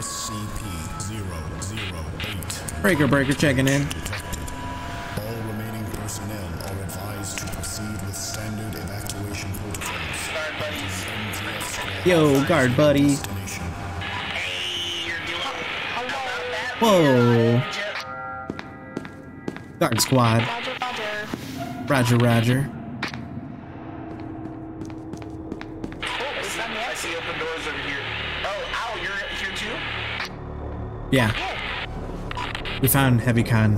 SCP-008. Breaker breaker checking in. Detected. All remaining personnel are advised to proceed with standard evacuation protocols. Guard buddies. MTF squad Yo, guard buddy. destination. Hey, you're doing about that. Whoa. Guard squad. Roger, roger. Roger, roger. Oh, I see, I see open doors over here. Oh, ow, you're here too? Yeah. We found Heavy Con.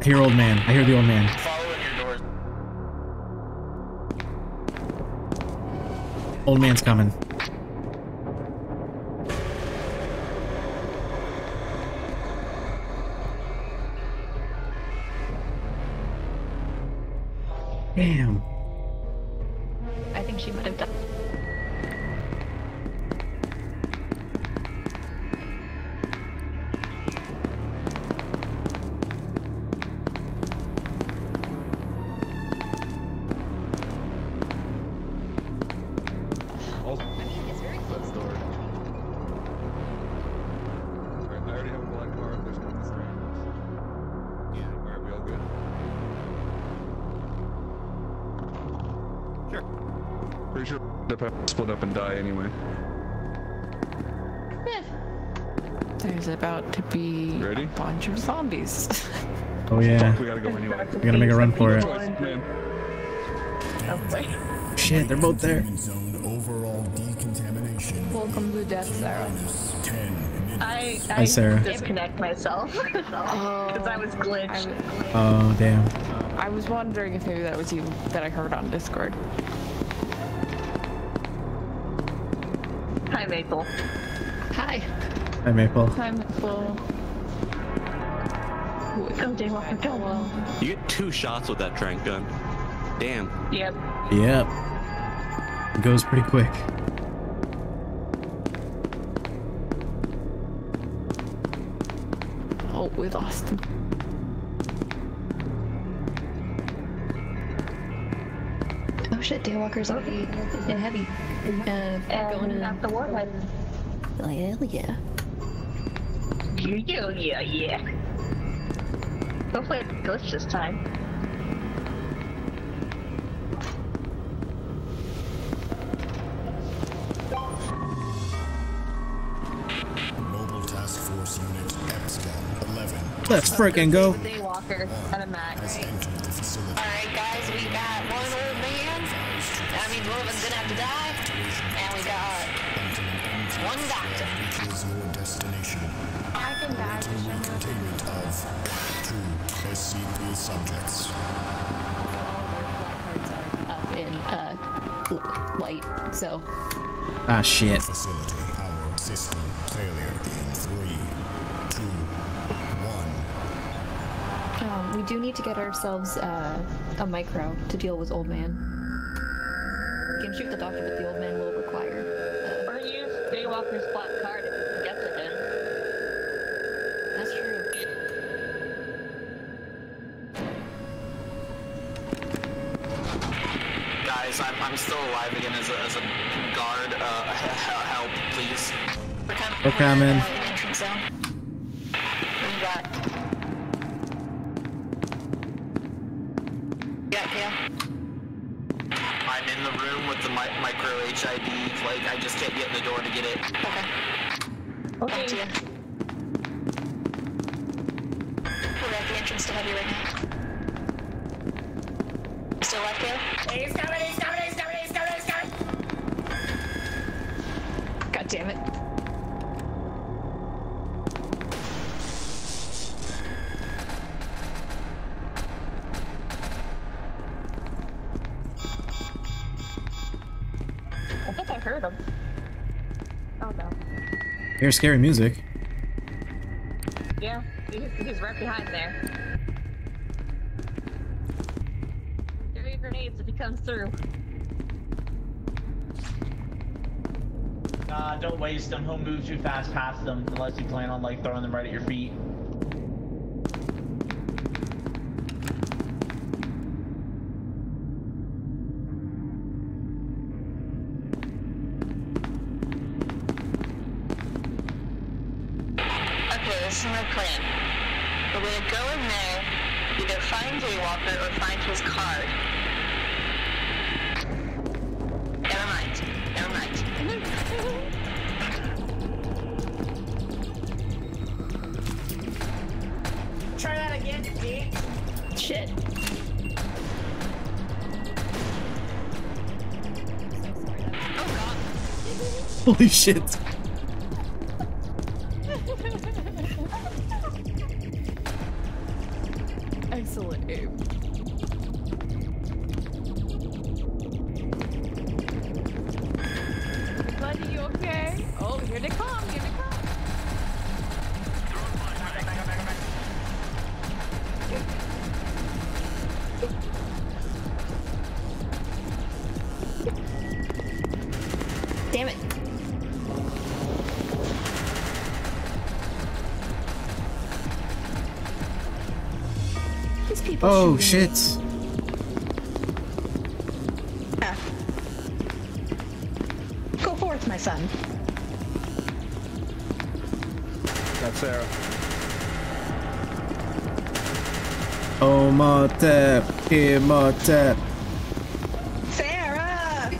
I hear old man. I hear the old man. Following your doors. Old man's coming. Damn. I think she might have done. Sure. Pretty sure they'll split up and die anyway. There's about to be Ready? a bunch of zombies. Oh yeah. We gotta go anyway. We gotta make a run for it. Choice, man. Shit, they're both there. Overall decontamination. Welcome to Death Sarah. Minus 10 I, Hi, I Sarah. disconnect myself because I was glitched. Oh damn. I was wondering if maybe that was you that I heard on Discord. Hi, Maple. Hi. Hi Maple. I'm full. Go, Daywalker, go. You get two shots with that trank gun. Damn. Yep. Yep. It goes pretty quick. Oh, we lost him. Shit, Daywalker's already in heavy. Uh, going And to. at the warhead. Hell yeah. Yeah, yeah, yeah. Hopefully it glitched this time. Mobile Task Force Unit Epsilon 11 Let's frickin' go. Daywalker at a max. has entered the facility. Alright, guys, we got one old mean, That one of us gonna have to die. And we got Until an MTF one doctor. squad reaches your destination. I can die Total containment of two SCP subjects. up in uh l- light. So Ah shit. Facility power system failure in three, two, one. um, we do need to get ourselves uh, a micro to deal with old man. We can shoot the doctor, but the old man will require. Or use Daywalker's black card if you can get to him. Uh, that's true. Guys, I'm, I'm still alive again as a, as a guard. Uh, help, please. We're coming. We're coming. The room with the mi- micro HID. Like, I just can't get in the door to get it. Okay. Okay. Up to you. We're at the entrance to heavy right now. Still alive, Kale? He's coming, he's coming, he's coming, he's coming, he's coming! God damn it. Hear scary music. Yeah, he's, he's right behind there. Throw your grenades if he comes through. Uh, don't waste them. He'll move too fast past them unless you plan on like throwing them right at your feet. Listen to my plan. We're gonna go in there, either find Daywalker or find his card. Never mind. Never mind. Try that again, bitch. Shit. Holy shit. Here they come, here they come. Damn it. These people Oh shooting shit. Ah. Go forth, my son. That's Sarah. Omotep. Imotep. Sarah!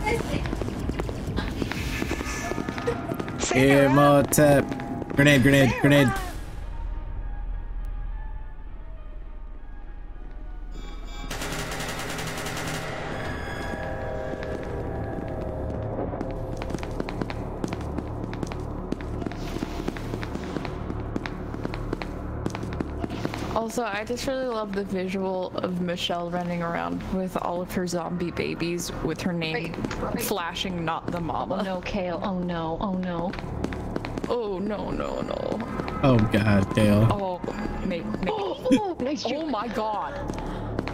Imotep. Grenade, grenade, grenade. Also, I just really love the visual of Michelle running around with all of her zombie babies with her name flashing, not the Oh mama. no, Kale. Oh no. Oh no. Oh, no, no, no. Oh god, Dale. Oh, mate, mate. Oh, nice Oh my god.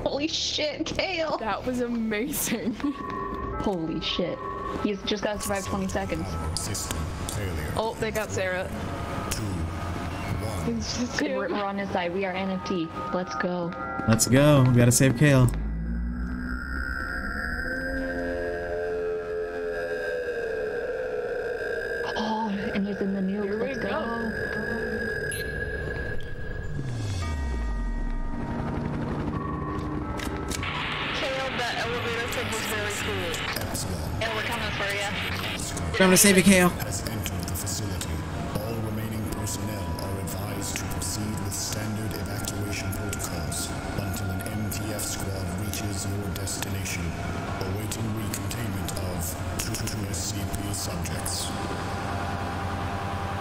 Holy shit, Kale. That was amazing. Holy shit. He's just gotta survive 20 seconds. Oh, they got Sarah. We're, we're on his side. We are NTF. Let's go. Let's go. We gotta save Kale. Oh, and he's in the nuke. Here we Let's go. go. Kale, that elevator thing was very cool. And we're coming for you. I'm gonna save you, Kale. Reaches your destination, awaiting recontainment of two two SCP subjects.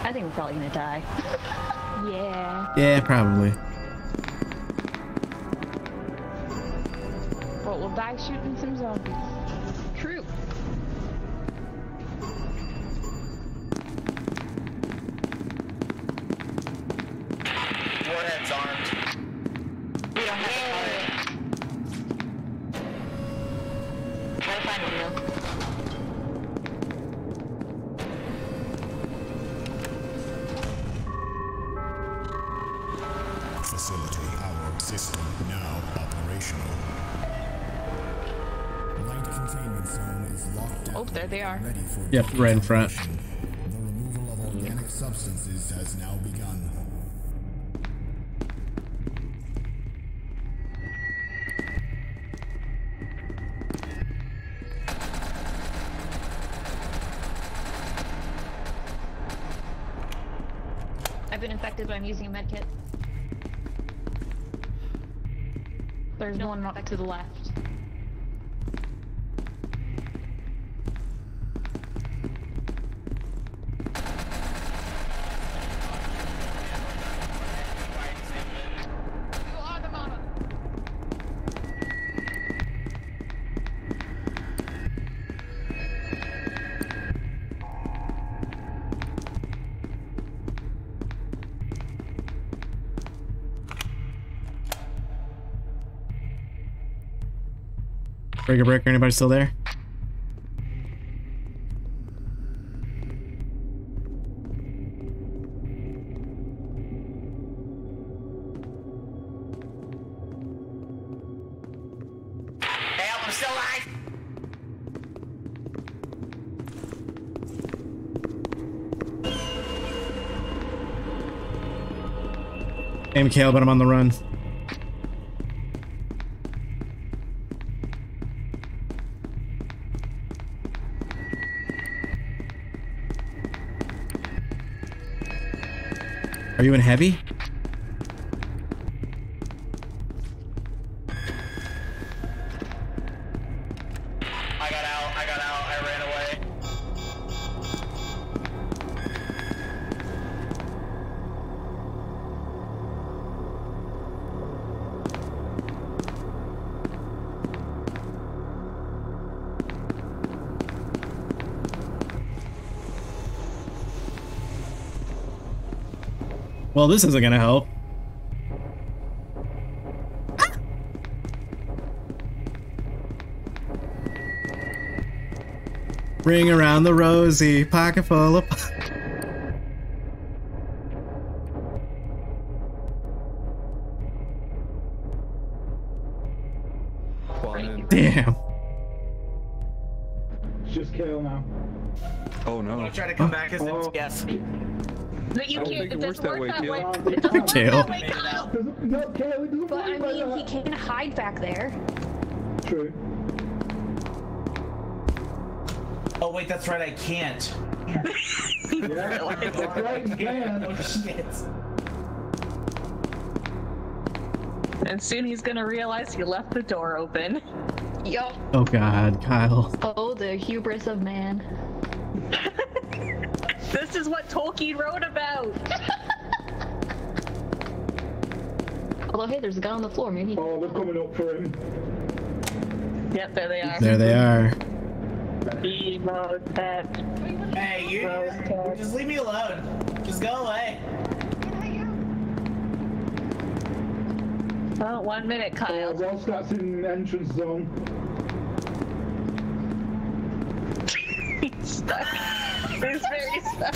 I think we're probably gonna die. yeah. Yeah, probably. But we'll die shooting some zombies. Facility power system now operational. Light containment zone is locked down. Oh, there they are. Ready for Yep, right in front. The removal of organic substances has now begun. I've been infected, but I'm using a med kit. no. one up to the left. Breaker breaker, anybody still there? I'm still alive. Aim Kale, but I'm on the run. Are you in heavy? I got out. I got out. I ran away. Well, this isn't gonna help. Ring around the rosy, pocket full of. Damn. Works doesn't that way, that way. Kale. It doesn't work Kale. Kyle. Doesn't- No, Kale, But I mean, he can't hide back there. True. Oh wait, that's right. I can't. Yeah, that's right, you can. Oh shit. And soon he's gonna realize he left the door open. Yup. Oh god, Kyle. Oh, the hubris of man. This is what Tolkien wrote about. Although, hey, there's a gun on the floor. Maybe. Oh, they're coming up for him. Yep, there they are. There they are. Emotep. Hey, you just leave me alone. Just go away. Oh, one minute, Kyle. Uh, Kyle. whilst that's in the entrance zone. He's stuck. He's very stuck.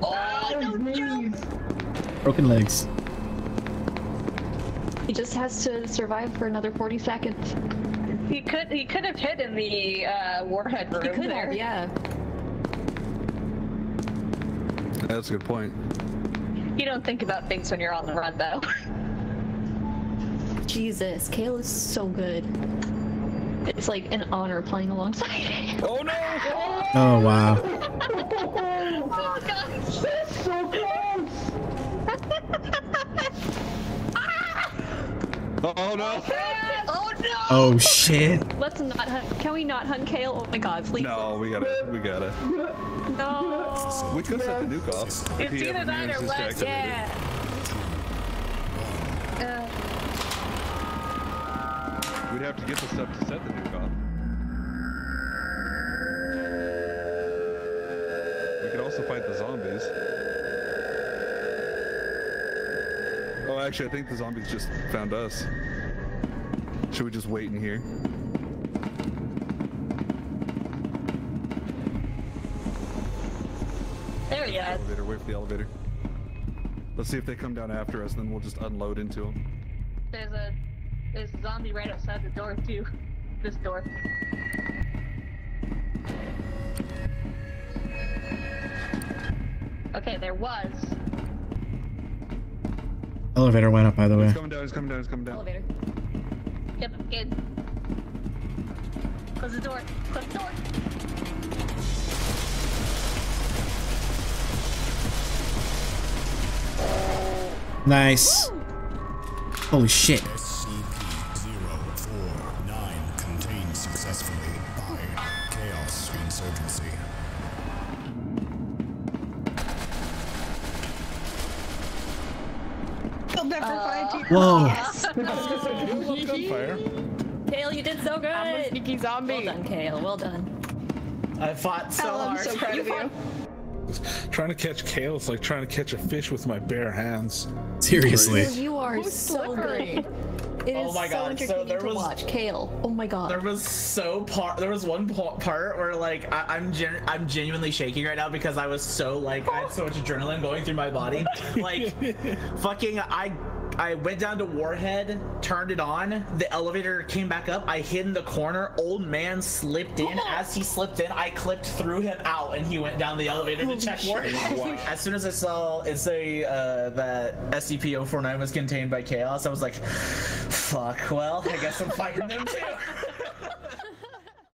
oh, His don't Broken legs. He just has to survive for another 40 seconds. He could he could have hid in the uh, warhead room He could there. have, yeah. That's a good point. You don't think about things when you're on the run, though. Jesus, Kale is so good. It's like an honor playing alongside him. Oh no! Oh wow. oh gosh! So close! Ah! Oh no! Oh no! Oh shit. Let's not hunt. Can we not hunt Kale? Oh my god, please. No, we gotta, we gotta. No. We could set the nuke off. It's either ever that or manages to less, yeah. We'd have to get the stuff to set the nuke off. We could also fight the zombies. Oh, actually, I think the zombies just found us. Should we just wait in here? There he is. Elevator, wait for the elevator. Let's see if they come down after us, then we'll just unload into them. There's a there's a zombie right outside the door too. This door. Okay, there was. Elevator went up, by the way. He's coming down, he's coming down, he's coming down. Elevator. Yep, good. Close the door. Close the door. Nice. Holy shit. You'll never find you. Whoa. Oh, Gunfire. Kale, you did so good. I'm a sneaky zombie. Well done, Kale. Well done. I fought so I'm so proud of you. Trying to catch kale is like trying to catch a fish with my bare hands. Seriously. You are so good. It oh is Oh my so God, so entertaining there to was- watch. Kale. Oh my god. There was so part. There was one part where like I- I'm gen- I'm genuinely shaking right now because I was so like I had so much adrenaline going through my body. Like, fucking I I went down to Warhead, turned it on. The elevator came back up. I hid in the corner. Old man slipped in. As he slipped in, I clipped through him out, and he went down the elevator to check Warhead. As soon as I saw it say uh, that SCP-049 was contained by Chaos, I was like, "Fuck. Well, I guess I'm fighting them too."